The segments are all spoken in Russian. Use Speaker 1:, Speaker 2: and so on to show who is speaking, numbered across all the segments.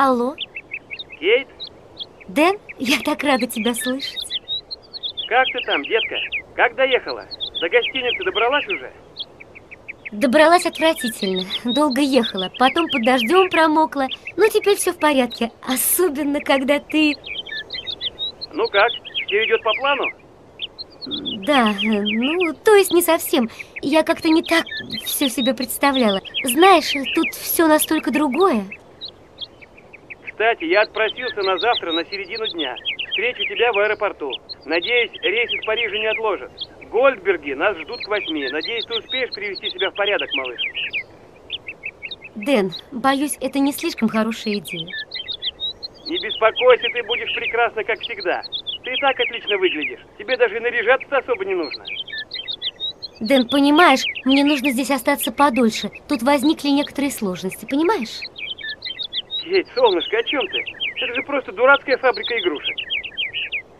Speaker 1: Алло,
Speaker 2: Кейт,
Speaker 1: Дэн, я так рада тебя слышать.
Speaker 2: как ты там, детка? Как доехала? До гостиницы добралась уже?
Speaker 1: Добралась отвратительно, долго ехала, потом под дождем промокла, но теперь все в порядке, особенно когда ты...
Speaker 2: Ну как, все идет по плану?
Speaker 1: Да, ну, то есть не совсем. Я как-то не так все себе представляла. Знаешь, тут все настолько другое.
Speaker 2: Кстати, я отпросился на завтра на середину дня. Встречу тебя в аэропорту. Надеюсь, рейс из Парижа не отложат. Гольдберги нас ждут к восьми. Надеюсь, ты успеешь привести себя в порядок, малыш.
Speaker 1: Дэн, боюсь, это не слишком хорошая идея.
Speaker 2: Не беспокойся, ты будешь прекрасна, как всегда. Ты и так отлично выглядишь. Тебе даже наряжаться особо не нужно.
Speaker 1: Дэн, понимаешь, мне нужно здесь остаться подольше. Тут возникли некоторые сложности, понимаешь?
Speaker 2: Кейт, солнышко, о чем ты? Это же просто дурацкая фабрика игрушек.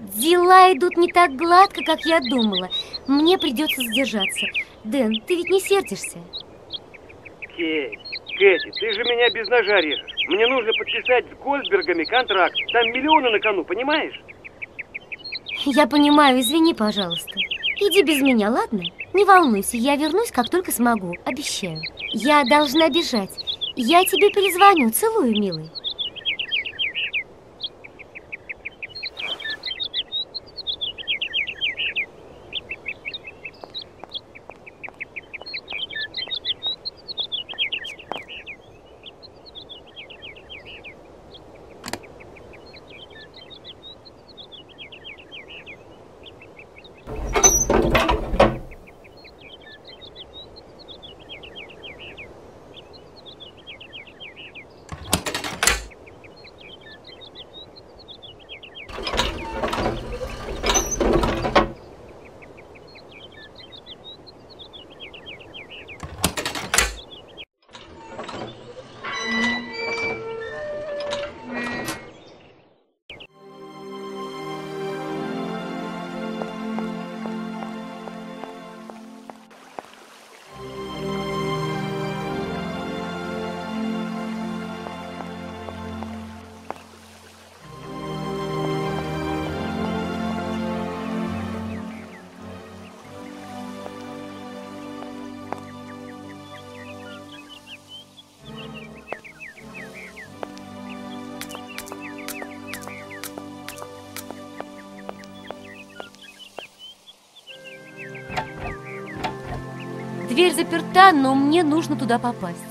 Speaker 1: Дела идут не так гладко, как я думала. Мне придется сдержаться. Дэн, ты ведь не сердишься?
Speaker 2: Кейт, Кэти, ты же меня без ножа режешь. Мне нужно подписать с Гольдбергами контракт. Там миллионы на кону, понимаешь?
Speaker 1: Я понимаю, извини, пожалуйста. Иди без меня, ладно? Не волнуйся, я вернусь, как только смогу, обещаю. Я должна бежать. Я тебе перезвоню. Целую, милый. Дверь заперта, но мне нужно туда попасть.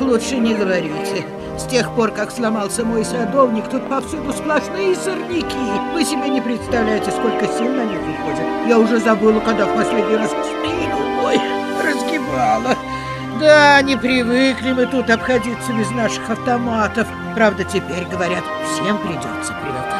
Speaker 3: Лучше не говорите. С тех пор, как сломался мой садовник, тут повсюду сплошные сорняки. Вы себе не представляете, сколько сил на них уходит. Я уже забыла, когда в последний раз спину, ой, разгибала. Да, не привыкли мы тут обходиться без наших автоматов. Правда, теперь, говорят, всем придется привыкать.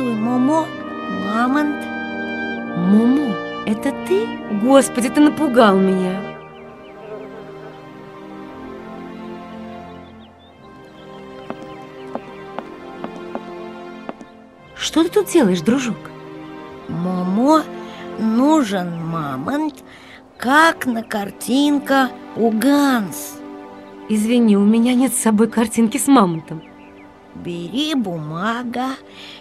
Speaker 4: Нарисуй, Момо, мамонт.
Speaker 1: Момо, это ты? Господи, ты напугал меня. Что ты тут делаешь, дружок?
Speaker 4: Момо нужен мамонт, как на картинка у Ганс.
Speaker 1: Извини, у меня нет с собой картинки с мамонтом.
Speaker 4: Бери бумага,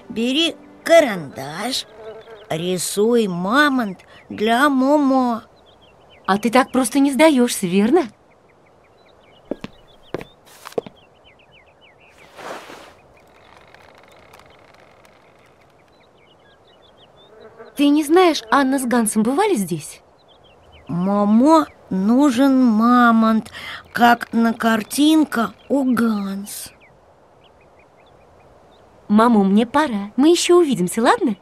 Speaker 4: бери карандаш, рисуй мамонт для Момо.
Speaker 1: А ты так просто не сдаешься, верно? Ты не знаешь, Анна с Гансом бывали здесь?
Speaker 4: Момо нужен мамонт, как на картинка у Ганс.
Speaker 1: Маму, мне пора. Мы еще увидимся, ладно?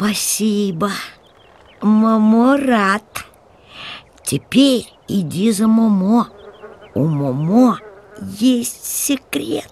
Speaker 4: Спасибо. Момо рад. Теперь иди за Момо. У Момо есть секрет.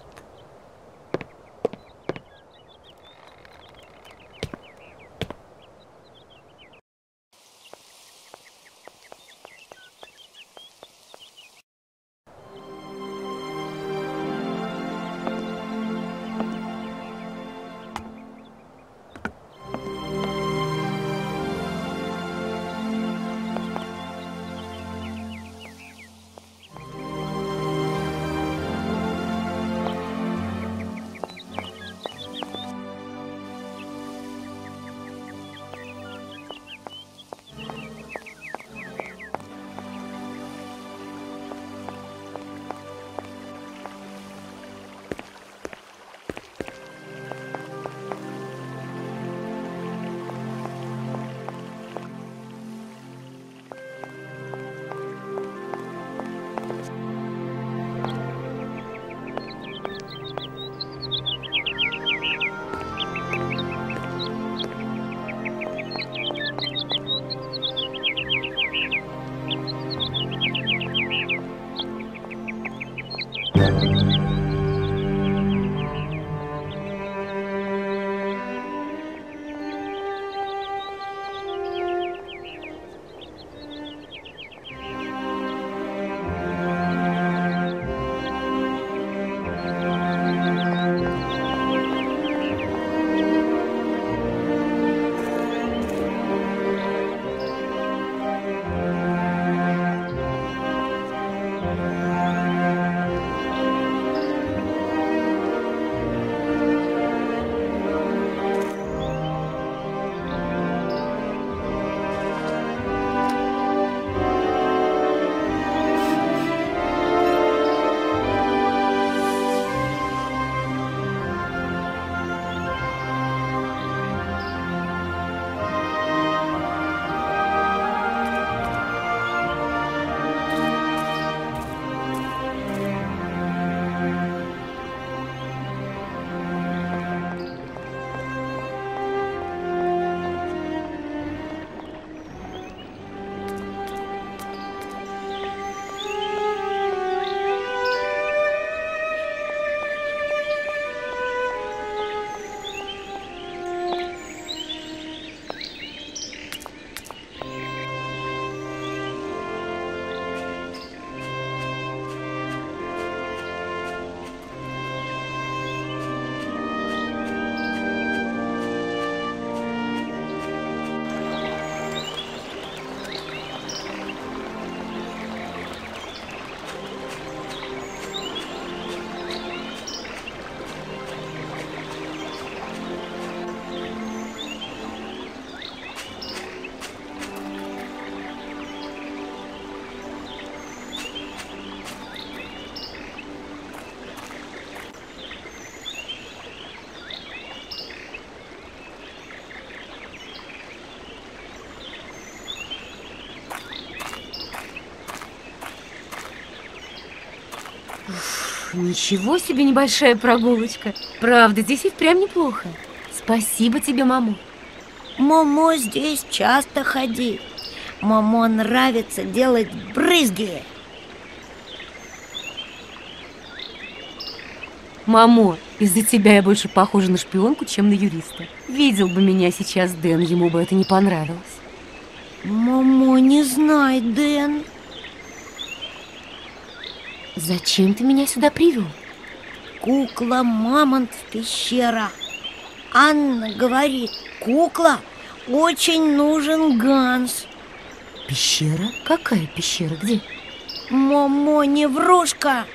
Speaker 1: Уф, ничего себе небольшая прогулочка. Правда, здесь и впрямь неплохо. Спасибо тебе, Момо.
Speaker 4: Момо здесь часто ходит. Момо нравится делать брызги.
Speaker 1: Момо, из-за тебя я больше похожа на шпионку, чем на юриста. Видел бы меня сейчас Дэн, ему бы это не понравилось.
Speaker 4: Момо не знает, Дэн.
Speaker 1: Зачем ты меня сюда привел?
Speaker 4: Кукла Мамонт в пещера. Анна говорит, кукла, очень нужен Ганс.
Speaker 1: Пещера? Какая пещера? Где?
Speaker 4: Момо не врушка.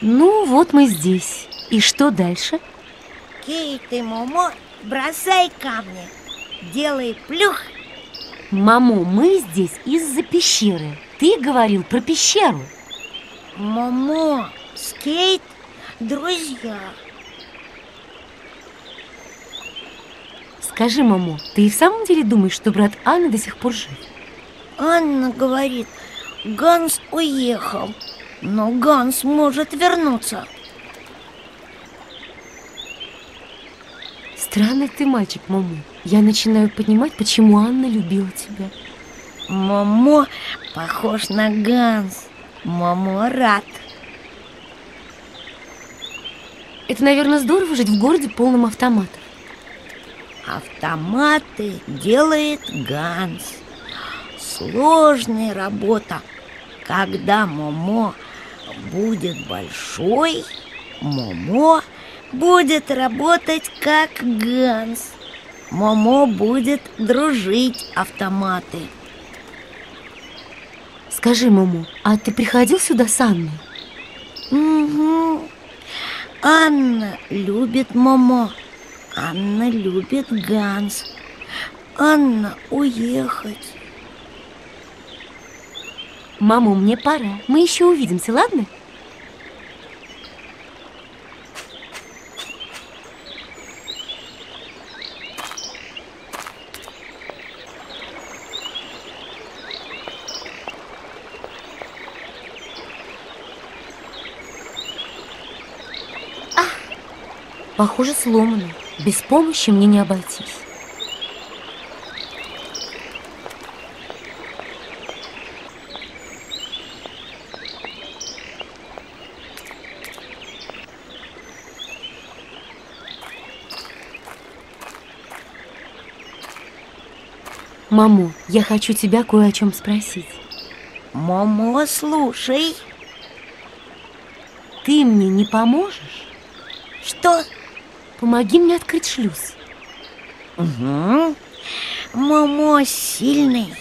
Speaker 1: Ну, вот мы здесь. И что дальше?
Speaker 4: Кейт и Момо, бросай камни. Делай плюх.
Speaker 1: Момо, мы здесь из-за пещеры. Ты говорил про пещеру.
Speaker 4: Момо, с Кейт друзья.
Speaker 1: Скажи, Момо, ты и в самом деле думаешь, что брат Анны до сих пор жив?
Speaker 4: Анна говорит, Ганс уехал, но Ганс может вернуться.
Speaker 1: Странный ты мальчик, Момо. Я начинаю понимать, почему Анна любила тебя.
Speaker 4: Момо похож на Ганс. Момо рад.
Speaker 1: Это, наверное, здорово жить в городе полном автоматов.
Speaker 4: Автоматы делает Ганс. Сложная работа. Когда Момо будет большой, Момо будет работать как Ганс. Момо будет дружить автоматы.
Speaker 1: Скажи, Момо, а ты приходил сюда с Анной?
Speaker 4: Угу. Анна любит Момо. Анна любит Ганс. Анна уехать.
Speaker 1: Маму, мне пора. Мы еще увидимся, ладно? Похоже, сломано. Без помощи мне не обойтись. Момо, я хочу тебя кое о чем спросить.
Speaker 4: Момо, слушай.
Speaker 1: Ты мне не поможешь?
Speaker 4: Что?
Speaker 1: Помоги мне открыть шлюз.
Speaker 4: Угу. Момо сильный.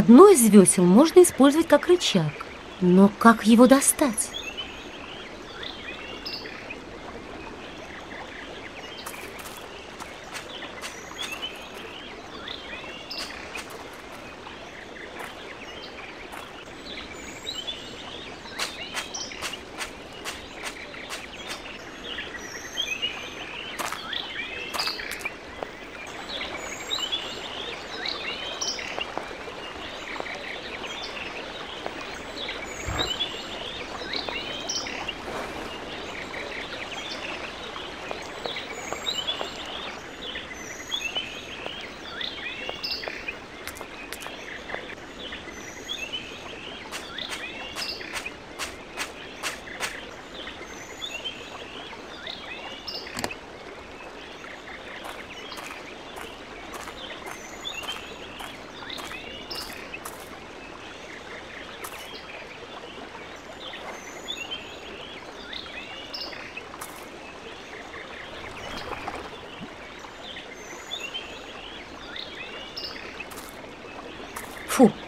Speaker 1: Одно из весел можно использовать как рычаг. Но как его достать?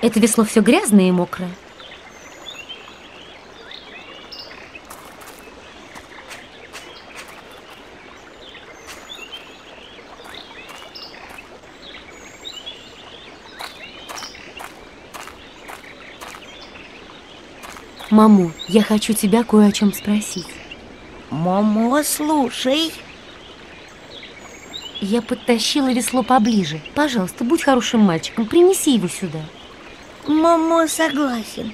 Speaker 1: Это весло все грязное и мокрое. Момо, я хочу тебя кое о чем спросить.
Speaker 4: Момо, слушай.
Speaker 1: Я подтащила весло поближе. Пожалуйста, будь хорошим мальчиком, принеси его сюда.
Speaker 4: Момо согласен.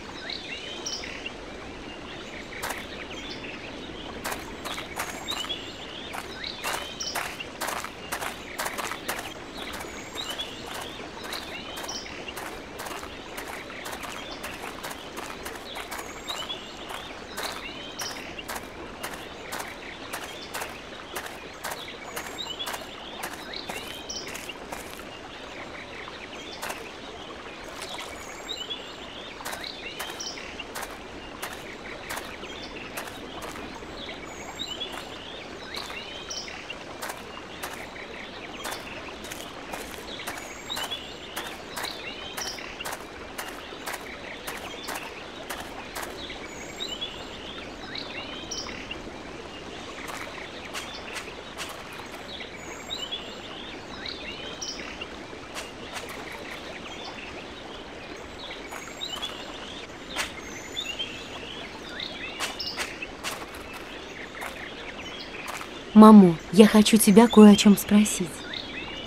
Speaker 1: Момо, я хочу тебя кое о чем спросить.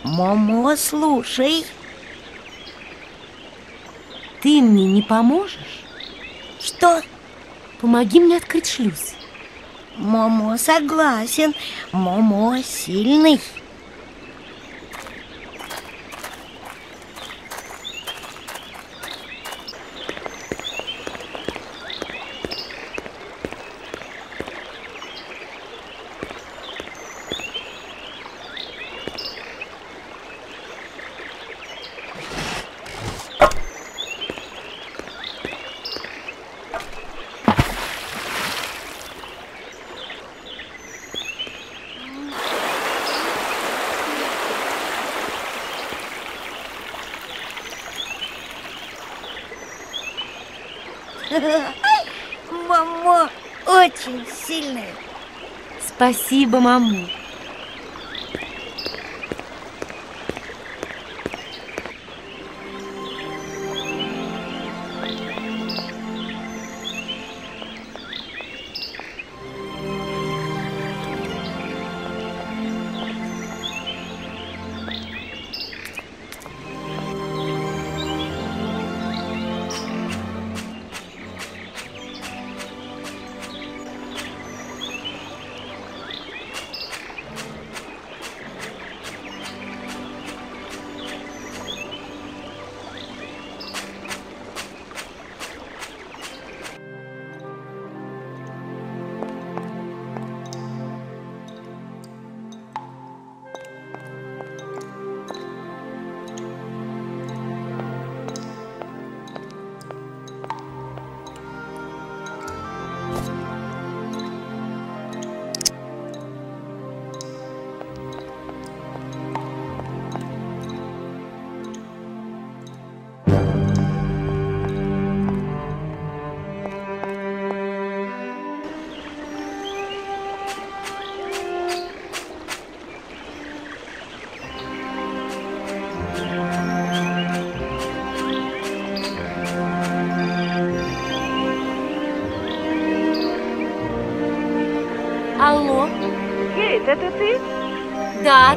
Speaker 4: Момо, слушай.
Speaker 1: Ты мне не поможешь?
Speaker 4: Что?
Speaker 1: Помоги мне открыть шлюз.
Speaker 4: Момо согласен. Момо сильный. Момо очень сильный.
Speaker 1: Спасибо, маму.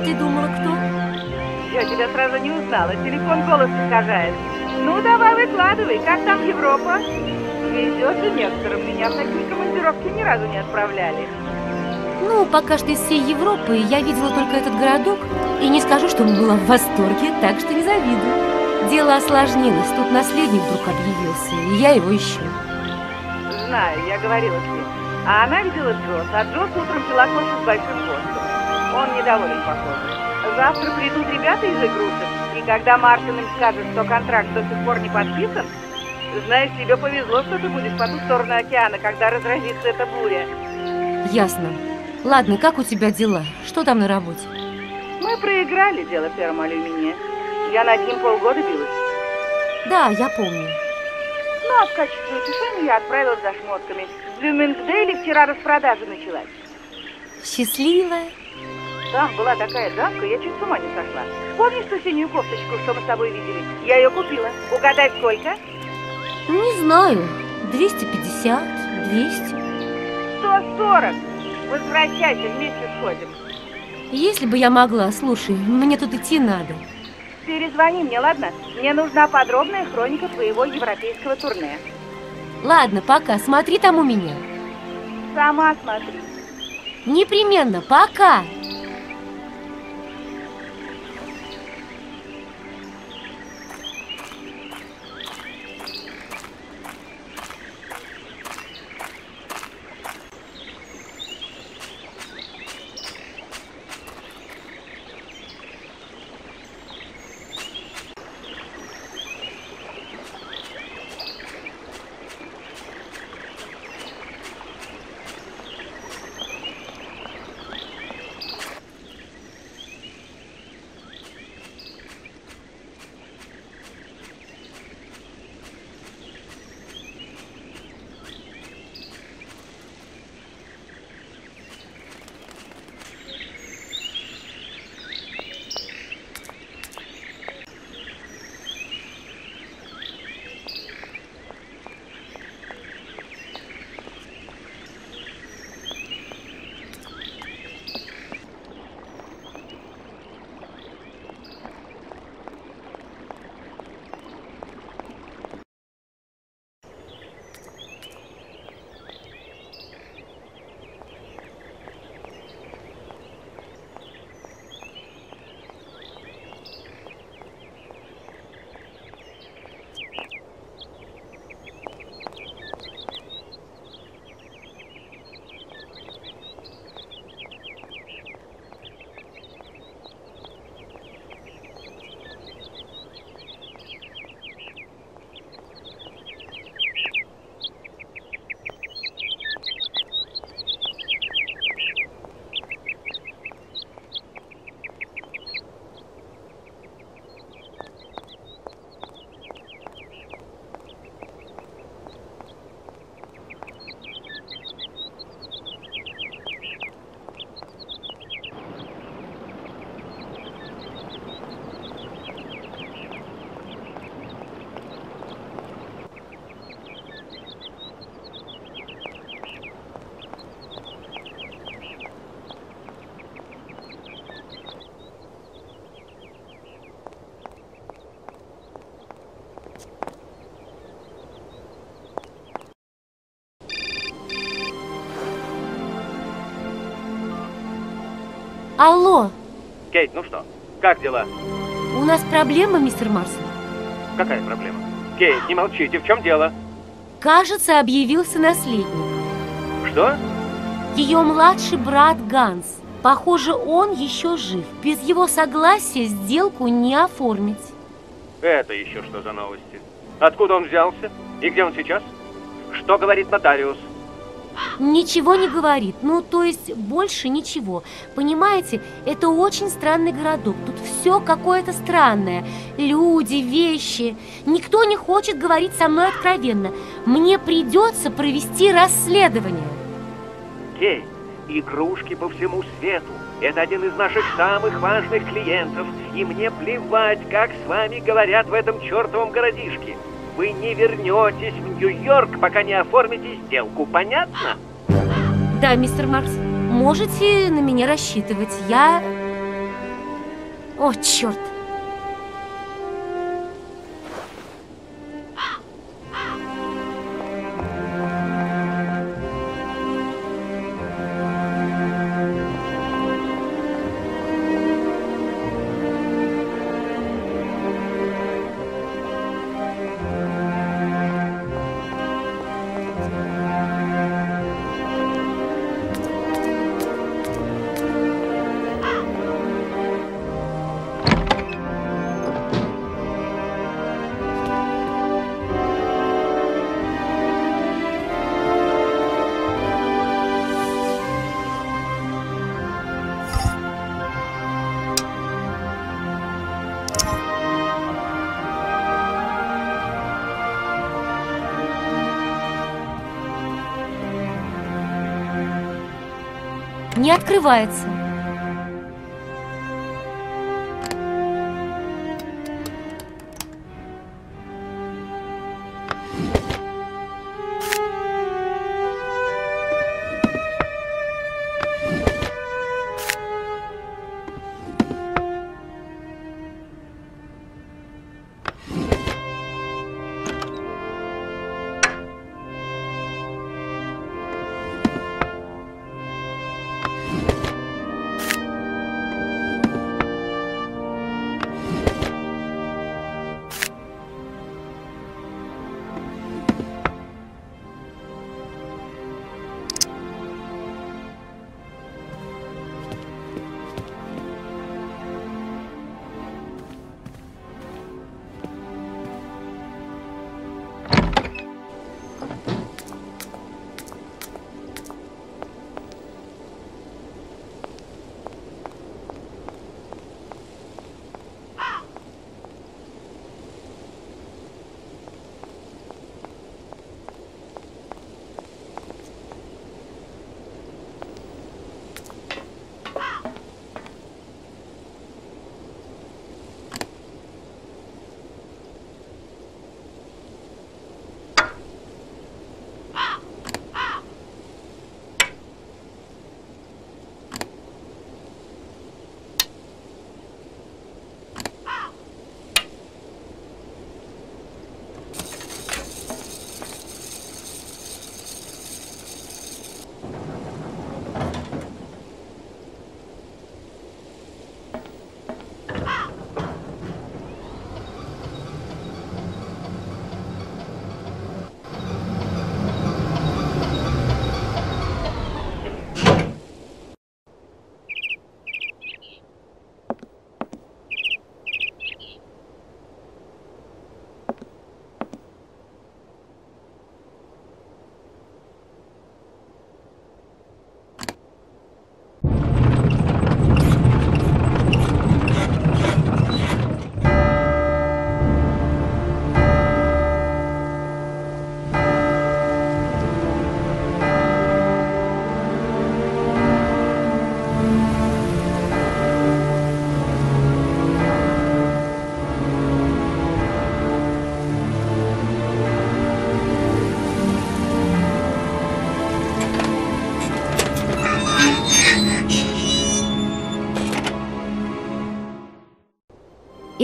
Speaker 5: Ты
Speaker 1: думала, кто?
Speaker 5: Я тебя сразу не узнала, телефон голос искажает. Ну, давай выкладывай, как там Европа? Везет же некоторым, меня в такие командировки ни разу не отправляли.
Speaker 1: Ну, пока что из всей Европы я видела только этот городок и не скажу, что была в восторге, так что не завидую. Дело осложнилось, тут наследник вдруг объявился, и я его ищу.
Speaker 5: Знаю, я говорила с ним. А она видела Джосс, а Джосс утром пила кофе с большим костом. Он недоволен, похоже. Завтра придут ребята из игрушек, и когда Мартин им скажет, что контракт до сих пор не подписан, знаешь, тебе повезло, что ты будешь по ту сторону океана, когда разразится эта буря.
Speaker 1: Ясно. Ладно, как у тебя дела? Что там на работе?
Speaker 5: Мы проиграли дело фермы алюминия. Я над ним полгода билась.
Speaker 1: Да, я помню.
Speaker 5: Ну, а в качестве утешения я отправилась за шмотками. В Блюмингдейле вчера распродажа началась.
Speaker 1: Счастливая.
Speaker 5: Там была такая дамка, я чуть с ума не сошла. Помнишь ту синюю кофточку, что мы с тобой видели? Я ее купила. Угадай, сколько?
Speaker 1: Не знаю, 250, 200.
Speaker 5: 140. Возвращайся, вместе сходим.
Speaker 1: Если бы я могла, слушай, мне тут идти надо.
Speaker 5: Перезвони мне, ладно? Мне нужна подробная хроника твоего европейского турне.
Speaker 1: Ладно, пока, смотри там у меня.
Speaker 5: Сама смотри.
Speaker 1: Непременно, пока. Алло,
Speaker 6: Кейт, ну что, как дела?
Speaker 1: у нас проблема, мистер Марсон.
Speaker 6: Какая проблема? Кейт, не молчите, в чем дело?
Speaker 1: Кажется, объявился наследник.
Speaker 6: Что?
Speaker 1: Ее младший брат Ганс. Похоже, он еще жив. Без его согласия сделку не оформить.
Speaker 6: Это еще что за новости? Откуда он взялся? И где он сейчас? Что говорит нотариус?
Speaker 1: Ничего не говорит. Ну, то есть больше ничего. Понимаете, это очень странный городок. Тут все какое-то странное. Люди, вещи. Никто не хочет говорить со мной откровенно. Мне придется провести расследование.
Speaker 6: Кейт, игрушки по всему свету. Это один из наших самых важных клиентов. И мне плевать, как с вами говорят в этом чертовом городишке. Вы не вернетесь в Нью-Йорк, пока не оформите сделку. Понятно?
Speaker 1: Да, мистер Маркс, можете на меня рассчитывать. Я... О, черт! Открывается.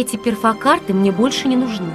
Speaker 1: Эти перфокарты мне больше не нужны.